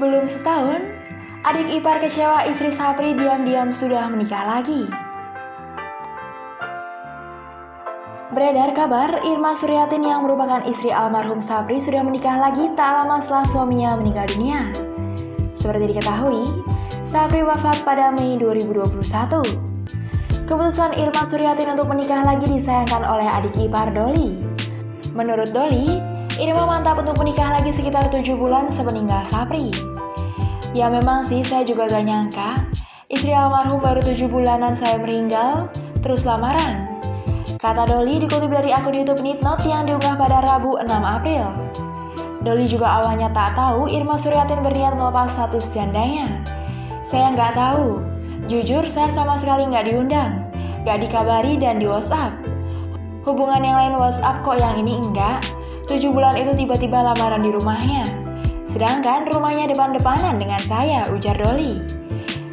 Belum setahun, adik ipar kecewa istri Sapri diam-diam sudah menikah lagi. Beredar kabar Irma Suryatin yang merupakan istri almarhum Sapri sudah menikah lagi tak lama setelah suaminya meninggal dunia. Seperti diketahui, Sapri wafat pada Mei 2021. Keputusan Irma Suryatin untuk menikah lagi disayangkan oleh adik ipar Doli. Menurut Doli, Irma mantap untuk menikah lagi sekitar 7 bulan sepeninggal Sapri. Ya memang sih saya juga gak nyangka, istri almarhum baru 7 bulanan saya meninggal, terus lamaran. Kata Doli dikutip dari akun YouTube Nitnot yang diunggah pada Rabu 6 April. Doli juga awalnya tak tahu Irma Suryatin berniat melepas status jandanya. Saya nggak tahu, jujur saya sama sekali nggak diundang, nggak dikabari dan di WhatsApp. Hubungan yang lain WhatsApp kok yang ini enggak. Tujuh bulan itu tiba-tiba lamaran di rumahnya. Sedangkan rumahnya depan-depanan dengan saya, ujar Doli.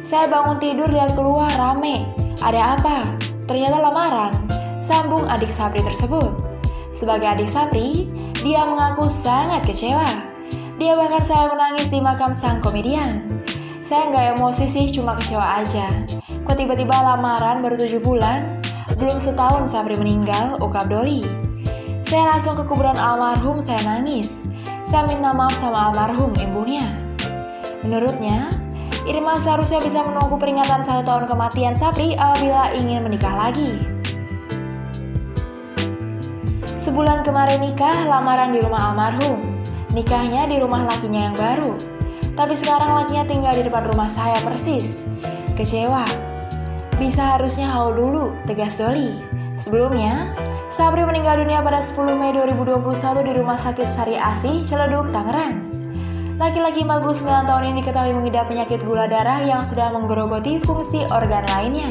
Saya bangun tidur lihat keluar rame. Ada apa? Ternyata lamaran sambung adik Sapri tersebut. Sebagai adik Sapri, dia mengaku sangat kecewa. Dia bahkan saya menangis di makam sang komedian. Saya nggak emosi sih, cuma kecewa aja. Kok tiba-tiba lamaran baru tujuh bulan? Belum setahun Sapri meninggal, ukap Doli. Saya langsung ke kuburan almarhum, saya nangis. Saya minta maaf sama almarhum, ibunya. Menurutnya, Irma seharusnya bisa menunggu peringatan satu tahun kematian Sapri apabila ingin menikah lagi. Sebulan kemarin nikah, lamaran di rumah almarhum. Nikahnya di rumah lakinya yang baru. Tapi sekarang lakinya tinggal di depan rumah saya persis. Kecewa. Bisa harusnya haul dulu, tegas Doli. Sebelumnya, Sabri meninggal dunia pada 10 Mei 2021 di Rumah Sakit Sari Asih, Ciledug, Tangerang. Laki-laki 49 tahun ini diketahui mengidap penyakit gula darah yang sudah menggerogoti fungsi organ lainnya.